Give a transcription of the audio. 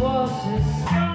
was his